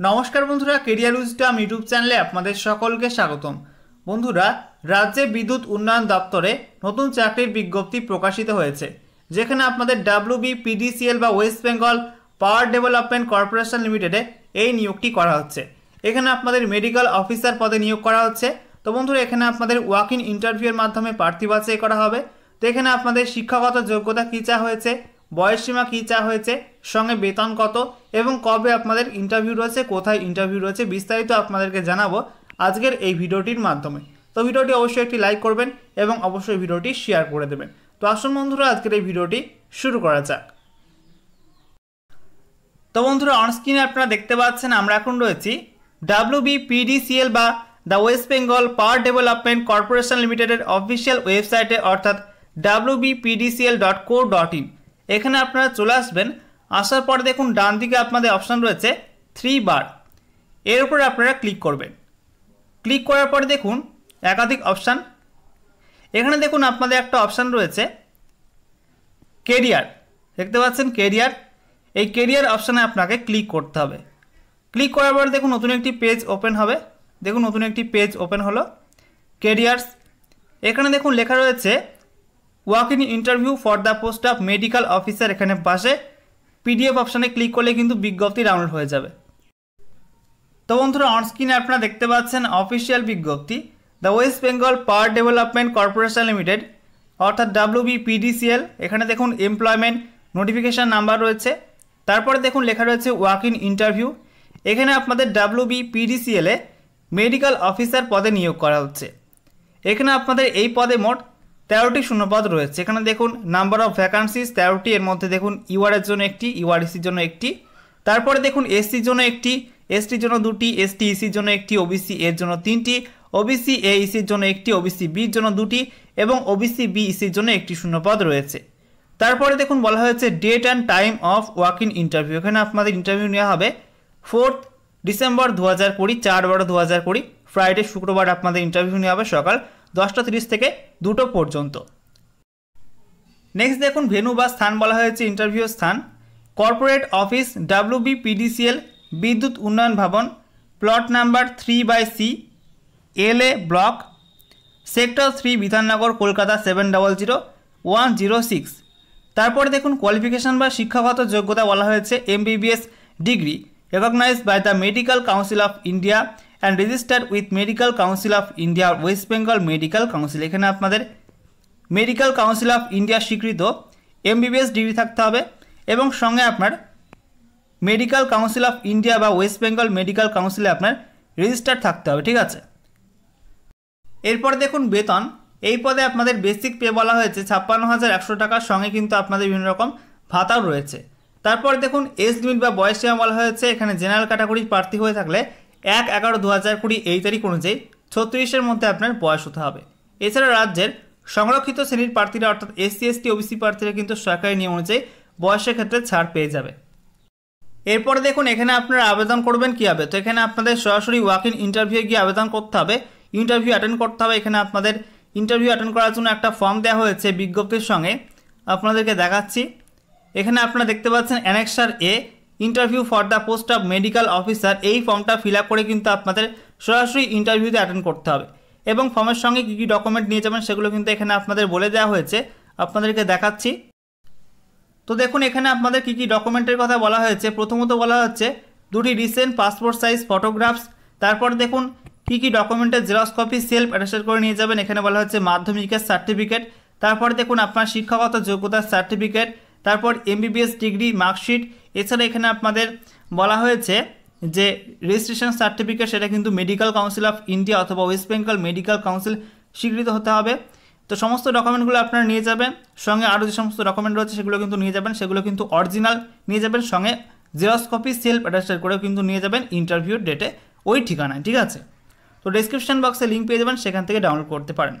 নমস্কার বন্ধুরা, career wisdom YouTube চ্যানেলে আপনাদের সকলকে স্বাগতম। বন্ধুরা, রাজ্যে বিদ্যুৎ উন্নয়ন দপ্তরে নতুন চাকরির বিজ্ঞপ্তি প্রকাশিত হয়েছে, যেখানে আপনাদের ডাব্লিউবি পিডিসিএল বা West Bengal Power Development Corporation লিমিটেডে এই নিয়োগটি করা হচ্ছে। এখানে আপনাদের মেডিকেল অফিসার পদে নিয়োগ করা হচ্ছে। তো বন্ধুরা, এখানে আপনাদের ওয়াক ইন ইন্টারভিউয়ের মাধ্যমে প্রার্থী বাছাই করা হবে। তো এখানে আপনাদের শিক্ষাগত যোগ্যতা কী চা হয়েছে বয়সসীমা কী চা হয়েছে সঙ্গে বেতন কত এবং কবে আপনাদের ইন্টারভিউ রয়েছে, কোথায় ইন্টারভিউ রয়েছে বিস্তারিত আপনাদেরকে জানাব আজকের এই ভিডিওটির মাধ্যমে। তো ভিডিওটি অবশ্যই একটি লাইক করবেন এবং অবশ্যই ভিডিওটি শেয়ার করে দেবেন। তো আসুন বন্ধুরা, আজকের এই ভিডিওটি শুরু করা যাক। তো বন্ধুরা অনস্ক্রিনে আপনারা দেখতে পাচ্ছেন আমরা এখন রয়েছি ডাব্লিউবি পিডিসিএল বা the West Bengal Power Development Corporation লিমিটেডের অফিসিয়াল ওয়েবসাইটে অর্থাৎ WBPDCL dot co dot in এখানে আপনারা চলে আসবেন আসার পর দেখুন ডান দিকে আপনাদের অপশান রয়েছে থ্রি বার এর উপরে আপনারা ক্লিক করবেন। ক্লিক করার পরে দেখুন একাধিক অপশান এখানে দেখুন আপনাদের একটা অপশান রয়েছে কেরিয়ার দেখতে পাচ্ছেন কেরিয়ার এই কেরিয়ার অপশানে আপনাকে ক্লিক করতে হবে। ক্লিক করার পরে দেখুন নতুন একটি পেজ ওপেন হবে। দেখুন নতুন একটি পেজ ওপেন হলো কেরিয়ার্স এখানে দেখুন লেখা রয়েছে walk in interview for the post of medical officer এখানে পাশে। পিডিএফ অপশানে ক্লিক করলে কিন্তু বিজ্ঞপ্তি ডাউনলোড হয়ে যাবে। তো বন্ধুরা অনস্ক্রিনে আপনারা দেখতে পাচ্ছেন অফিসিয়াল বিজ্ঞপ্তি। The West Bengal Power Development Corporation Limited অর্থাৎ ডাব্লিউবিপিডিসিএল এখানে দেখুন এমপ্লয়মেন্ট নোটিফিকেশান নাম্বার রয়েছে। তারপরে দেখুন লেখা রয়েছে ওয়াক ইন ইন্টারভিউ এখানে আপনাদের ডাব্লিউবিপিডিসিএলে মেডিকেল অফিসার পদে নিয়োগ করা হচ্ছে। এখানে আপনাদের এই পদে মোট তেরোটি শূন্যপদ রয়েছে। এখানে দেখুন নাম্বার অফ ভ্যাকান্সিস তেরোটি, এর মধ্যে দেখুন ইউআরের জন্য একটি ইউআরএসির জন্য একটি। তারপরে দেখুন এসসির জন্য একটি এসটির জন্য দুটি এসটি ইসির জন্য একটি ওবিসি এর জন্য তিনটি ওবিসি এ ইসির জন্য একটি ওবিসি বির জন্য দুটি এবং ওবিসি বি ইসির জন্য একটি শূন্যপদ রয়েছে। তারপরে দেখুন, বলা হয়েছে date and time of walk in interview এখানে আপনাদের ইন্টারভিউ নেওয়া হবে ফোর্থ ডিসেম্বর দু হাজার কুড়ি চার বারো দু হাজার কুড়ি ফ্রাইডে শুক্রবার আপনাদের ইন্টারভিউ নেওয়া হবে সকাল দশটা তিরিশ থেকে দুটো পর্যন্ত। নেক্সট দেখুন ভেনু বা স্থান বলা হয়েছে ইন্টারভিউ স্থান। Corporate office WB PDCL Bidyut Unnayan Bhaban plot number three by C L A block sector three Bidhannagar, Kolkata seven double zero one zero six তারপরে দেখুন কোয়ালিফিকেশান বা শিক্ষাগত যোগ্যতা বলা হয়েছে MBBS degree recognised by the medical council of India and registered with medical council of India West Bengal medical council এখানে আপনাদের medical council of India স্বীকৃত এমবিবিএস ডিগ্রি থাকতে হবে এবং সঙ্গে আপনার মেডিকেল কাউন্সিল অফ ইন্ডিয়া বা ওয়েস্ট বেঙ্গল মেডিকেল কাউন্সিলে আপনার রেজিস্টার থাকতে হবে, ঠিক আছে? এরপর দেখুন বেতন। এই পদে আপনাদের বেসিক পে বলা হয়েছে ছাপ্পান্ন হাজার একশো টাকার সঙ্গে কিন্তু আপনাদের বিভিন্ন রকম ভাতাও রয়েছে। তারপর দেখুন এজ লিমিট বা বয়স সীমা বলা হয়েছে। এখানে জেনারেল ক্যাটাগরির প্রার্থী হয়ে থাকলে এক এগারো দু হাজার কুড়ি এই তারিখ অনুযায়ী ছত্রিশের মধ্যে আপনার বয়স হতে হবে। এছাড়া রাজ্যের সংরক্ষিত শ্রেণির প্রার্থীরা অর্থাৎ এসসি, এসটি, ওবিসি প্রার্থীরা কিন্তু সরকারি নিয়ম অনুযায়ী বয়সের ক্ষেত্রে ছাড় পেয়ে যাবে। এরপরে দেখুন, এখানে আপনারা আবেদন করবেন কীভাবে? তো এখানে আপনাদের সরাসরি ওয়াক ইন ইন্টারভিউ গিয়ে আবেদন করতে হবে। ইন্টারভিউ অ্যাটেন্ড করতে হবে। এখানে আপনাদের ইন্টারভিউ অ্যাটেন্ড করার জন্য একটা ফর্ম দেওয়া হয়েছে বিজ্ঞপ্তির সঙ্গে। আপনাদেরকে দেখাচ্ছি। এখানে আপনারা দেখতে পাচ্ছেন annexure A interview for the post of medical officer এই ফর্মটা ফিল করে কিন্তু আপনাদের সরাসরি ইন্টারভিউতে অ্যাটেন্ড করতে হবে। এবং ফর্মের সঙ্গে কী কী ডকুমেন্ট নিয়ে যাবেন সেগুলো কিন্তু এখানে আপনাদের বলে দেওয়া হয়েছে। আপনাদেরকে দেখাচ্ছি। তো দেখুন, এখানে আপনাদের কী কী ডকুমেন্টের কথা বলা হয়েছে। প্রথমত বলা হচ্ছে, দুটি রিসেন্ট পাসপোর্ট সাইজ ফটোগ্রাফস তারপর দেখুন, কী কী ডকুমেন্টের জেরক্স কপি সেলফ অ্যাটাস্টার করে নিয়ে যাবেন। এখানে বলা হচ্ছে, মাধ্যমিকের সার্টিফিকেট তারপর দেখুন, আপনার শিক্ষাগত যোগ্যতার সার্টিফিকেট তারপর এমবিবিএস ডিগ্রি মার্কশিট এছাড়া এখানে আপনাদের বলা হয়েছে যে রেজিস্ট্রেশন সার্টিফিকেট সেটা কিন্তু মেডিকেল কাউন্সিল অফ ইন্ডিয়া অথবা ওয়েস্ট বেঙ্গল মেডিকেল কাউন্সিল স্বীকৃত হতে হবে। তো সমস্ত ডকুমেন্টগুলো আপনারা নিয়ে যাবেন, সঙ্গে আরও যে সমস্ত ডকুমেন্ট রয়েছে সেগুলো কিন্তু নিয়ে যাবেন, সেগুলো কিন্তু অরিজিনাল নিয়ে যাবেন, সঙ্গে জেরক্স কপি সেলফ অ্যাটাস্টার করেও কিন্তু নিয়ে যাবেন ইন্টারভিউর ডেটে ওই ঠিকানায়, ঠিক আছে? তো ডিসক্রিপশন বক্সে লিঙ্ক পেয়ে যাবেন, সেখান থেকে ডাউনলোড করতে পারেন।